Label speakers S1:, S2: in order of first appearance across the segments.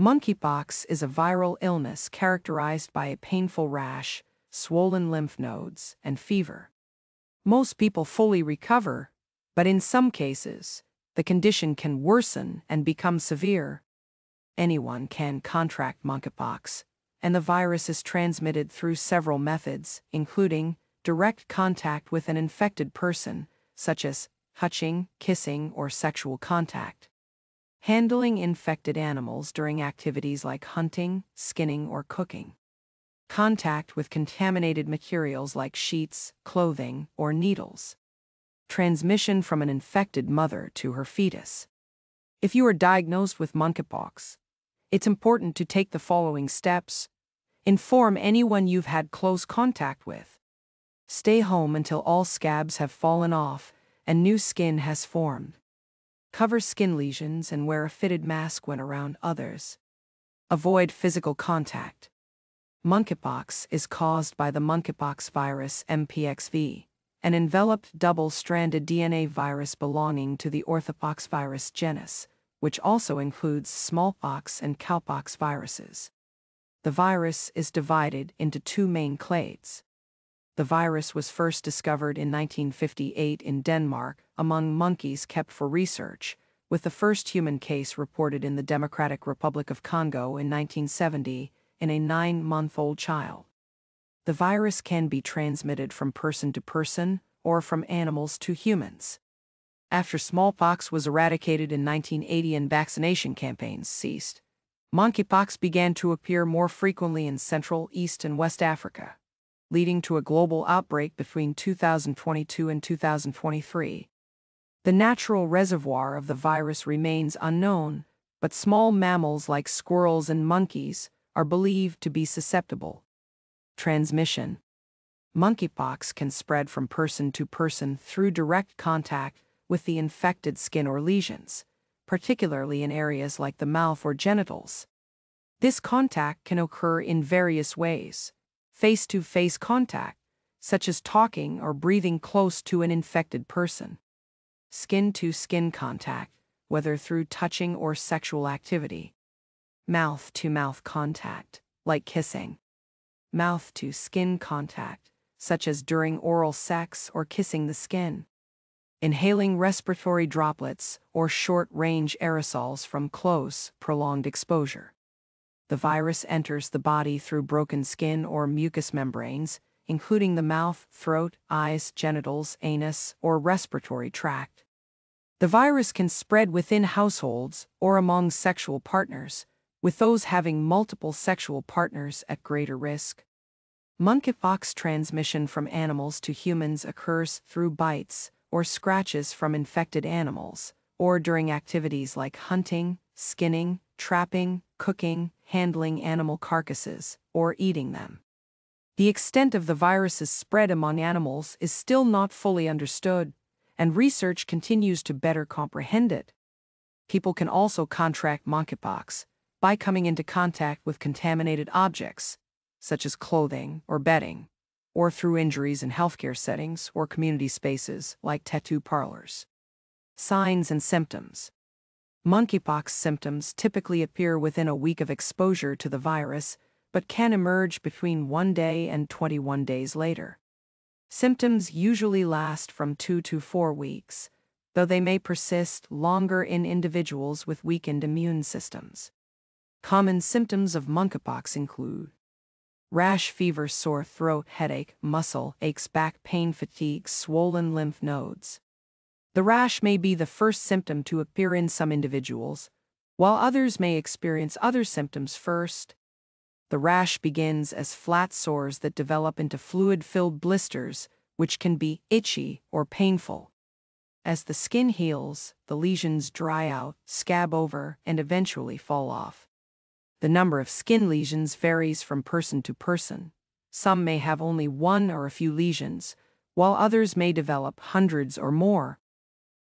S1: Monkeypox is a viral illness characterized by a painful rash, swollen lymph nodes, and fever. Most people fully recover, but in some cases, the condition can worsen and become severe. Anyone can contract monkeypox, and the virus is transmitted through several methods, including direct contact with an infected person, such as touching, kissing, or sexual contact. Handling infected animals during activities like hunting, skinning, or cooking. Contact with contaminated materials like sheets, clothing, or needles. Transmission from an infected mother to her fetus. If you are diagnosed with monkeypox, it's important to take the following steps. Inform anyone you've had close contact with. Stay home until all scabs have fallen off and new skin has formed. Cover skin lesions and wear a fitted mask when around others. Avoid physical contact. Monkeypox is caused by the monkeypox virus MPXV, an enveloped double-stranded DNA virus belonging to the orthopoxvirus genus, which also includes smallpox and cowpox viruses. The virus is divided into two main clades. The virus was first discovered in 1958 in Denmark among monkeys kept for research, with the first human case reported in the Democratic Republic of Congo in 1970 in a nine month old child. The virus can be transmitted from person to person or from animals to humans. After smallpox was eradicated in 1980 and vaccination campaigns ceased, monkeypox began to appear more frequently in Central, East, and West Africa leading to a global outbreak between 2022 and 2023. The natural reservoir of the virus remains unknown, but small mammals like squirrels and monkeys are believed to be susceptible. Transmission Monkeypox can spread from person to person through direct contact with the infected skin or lesions, particularly in areas like the mouth or genitals. This contact can occur in various ways face to face contact, such as talking or breathing close to an infected person. Skin to skin contact, whether through touching or sexual activity. Mouth to mouth contact, like kissing. Mouth to skin contact, such as during oral sex or kissing the skin. Inhaling respiratory droplets or short range aerosols from close, prolonged exposure the virus enters the body through broken skin or mucous membranes, including the mouth, throat, eyes, genitals, anus, or respiratory tract. The virus can spread within households or among sexual partners, with those having multiple sexual partners at greater risk. Monkeypox transmission from animals to humans occurs through bites or scratches from infected animals, or during activities like hunting, skinning, trapping, cooking, handling animal carcasses, or eating them. The extent of the virus's spread among animals is still not fully understood, and research continues to better comprehend it. People can also contract monkeypox by coming into contact with contaminated objects, such as clothing or bedding, or through injuries in healthcare settings or community spaces like tattoo parlors. Signs and symptoms Monkeypox symptoms typically appear within a week of exposure to the virus, but can emerge between one day and 21 days later. Symptoms usually last from two to four weeks, though they may persist longer in individuals with weakened immune systems. Common symptoms of monkeypox include rash, fever, sore throat, headache, muscle aches, back pain, fatigue, swollen lymph nodes. The rash may be the first symptom to appear in some individuals, while others may experience other symptoms first. The rash begins as flat sores that develop into fluid filled blisters, which can be itchy or painful. As the skin heals, the lesions dry out, scab over, and eventually fall off. The number of skin lesions varies from person to person. Some may have only one or a few lesions, while others may develop hundreds or more.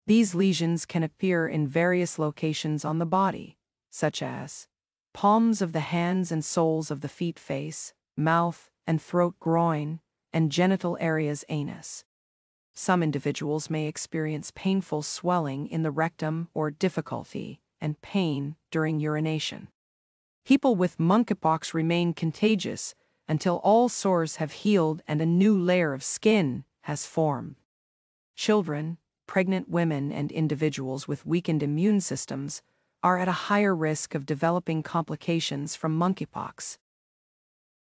S1: These lesions can appear in various locations on the body, such as palms of the hands and soles of the feet face, mouth and throat groin, and genital areas anus. Some individuals may experience painful swelling in the rectum or difficulty and pain during urination. People with monkeypox remain contagious until all sores have healed and a new layer of skin has formed. Children, pregnant women, and individuals with weakened immune systems are at a higher risk of developing complications from monkeypox.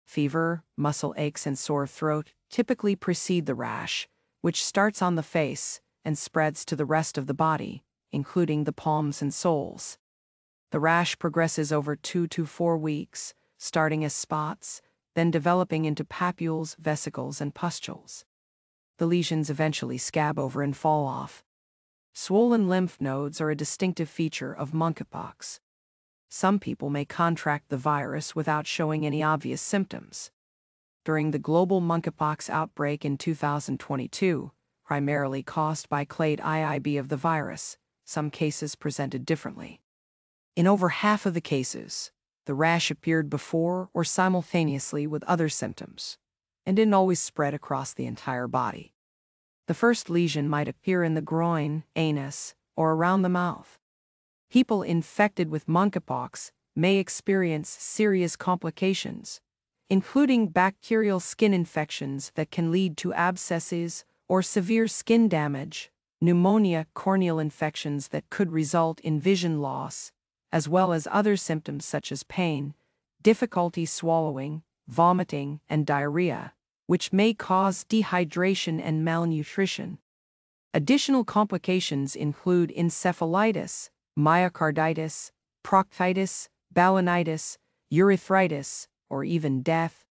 S1: Fever, muscle aches, and sore throat typically precede the rash, which starts on the face and spreads to the rest of the body, including the palms and soles. The rash progresses over two to four weeks, starting as spots, then developing into papules, vesicles, and pustules. The lesions eventually scab over and fall off. Swollen lymph nodes are a distinctive feature of monkeypox. Some people may contract the virus without showing any obvious symptoms. During the global monkeypox outbreak in 2022, primarily caused by clade IIB of the virus, some cases presented differently. In over half of the cases, the rash appeared before or simultaneously with other symptoms, and didn't always spread across the entire body. The first lesion might appear in the groin, anus, or around the mouth. People infected with monkeypox may experience serious complications, including bacterial skin infections that can lead to abscesses or severe skin damage, pneumonia, corneal infections that could result in vision loss, as well as other symptoms such as pain, difficulty swallowing, vomiting, and diarrhea, which may cause dehydration and malnutrition. Additional complications include encephalitis, myocarditis, proctitis, balanitis, urethritis, or even death.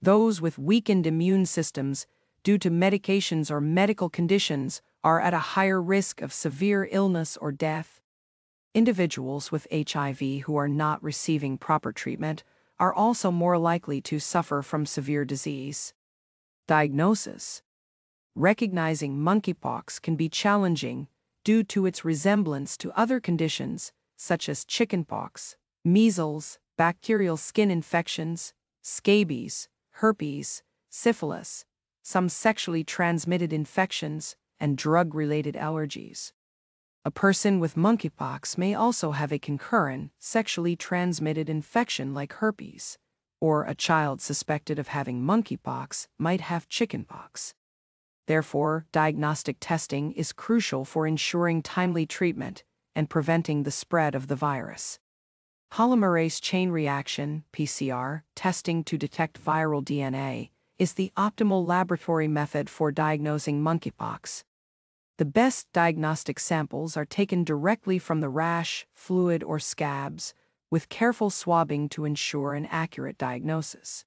S1: Those with weakened immune systems due to medications or medical conditions are at a higher risk of severe illness or death. Individuals with HIV who are not receiving proper treatment are also more likely to suffer from severe disease. Diagnosis Recognizing monkeypox can be challenging due to its resemblance to other conditions such as chickenpox, measles, bacterial skin infections, scabies, herpes, syphilis, some sexually transmitted infections, and drug related allergies. A person with monkeypox may also have a concurrent, sexually transmitted infection like herpes, or a child suspected of having monkeypox might have chickenpox. Therefore, diagnostic testing is crucial for ensuring timely treatment and preventing the spread of the virus. Polymerase chain reaction PCR testing to detect viral DNA is the optimal laboratory method for diagnosing monkeypox. The best diagnostic samples are taken directly from the rash, fluid, or scabs, with careful swabbing to ensure an accurate diagnosis.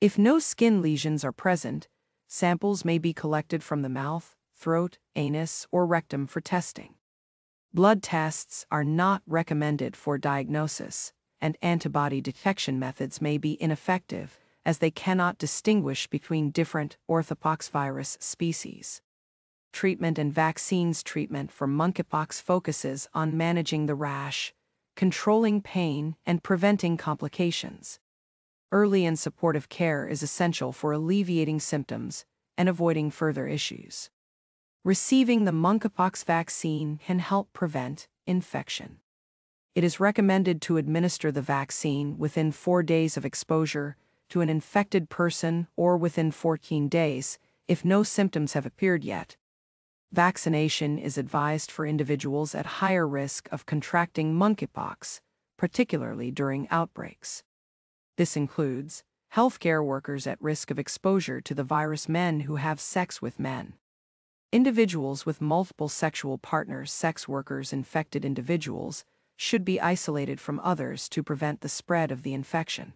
S1: If no skin lesions are present, samples may be collected from the mouth, throat, anus, or rectum for testing. Blood tests are not recommended for diagnosis, and antibody detection methods may be ineffective as they cannot distinguish between different orthopoxvirus species treatment and vaccines treatment for monkeypox focuses on managing the rash, controlling pain, and preventing complications. Early and supportive care is essential for alleviating symptoms and avoiding further issues. Receiving the monkeypox vaccine can help prevent infection. It is recommended to administer the vaccine within four days of exposure to an infected person or within 14 days if no symptoms have appeared yet. Vaccination is advised for individuals at higher risk of contracting monkeypox, particularly during outbreaks. This includes healthcare workers at risk of exposure to the virus, men who have sex with men, individuals with multiple sexual partners, sex workers, infected individuals should be isolated from others to prevent the spread of the infection.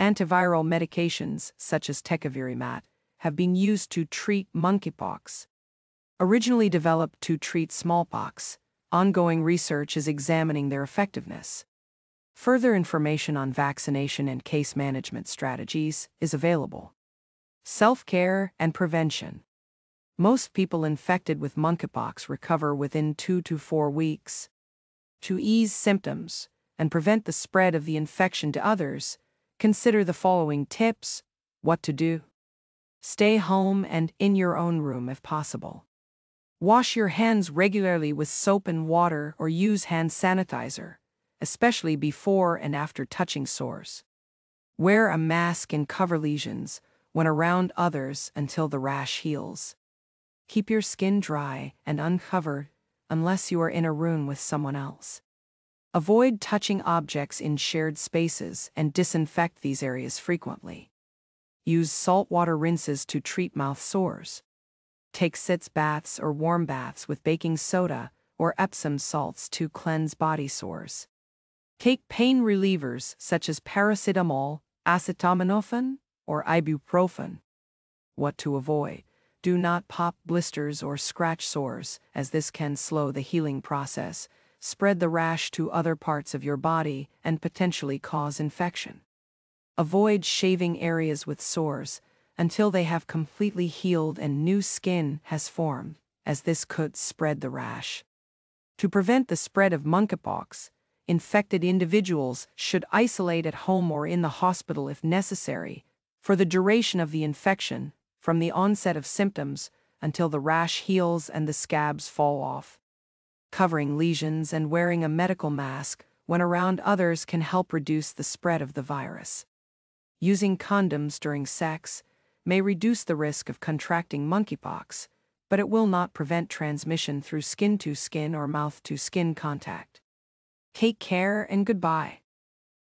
S1: Antiviral medications, such as tecovirimat, have been used to treat monkeypox, Originally developed to treat smallpox, ongoing research is examining their effectiveness. Further information on vaccination and case management strategies is available. Self care and prevention. Most people infected with monkeypox recover within two to four weeks. To ease symptoms and prevent the spread of the infection to others, consider the following tips what to do. Stay home and in your own room if possible. Wash your hands regularly with soap and water or use hand sanitizer, especially before and after touching sores. Wear a mask and cover lesions when around others until the rash heals. Keep your skin dry and uncovered unless you are in a room with someone else. Avoid touching objects in shared spaces and disinfect these areas frequently. Use saltwater rinses to treat mouth sores. Take sitz baths or warm baths with baking soda or Epsom salts to cleanse body sores. Take pain relievers such as paracetamol, acetaminophen, or ibuprofen. What to avoid? Do not pop blisters or scratch sores, as this can slow the healing process, spread the rash to other parts of your body, and potentially cause infection. Avoid shaving areas with sores until they have completely healed and new skin has formed, as this could spread the rash. To prevent the spread of monkeypox, infected individuals should isolate at home or in the hospital if necessary for the duration of the infection, from the onset of symptoms until the rash heals and the scabs fall off. Covering lesions and wearing a medical mask when around others can help reduce the spread of the virus. Using condoms during sex may reduce the risk of contracting monkeypox, but it will not prevent transmission through skin to skin or mouth to skin contact. Take care and goodbye.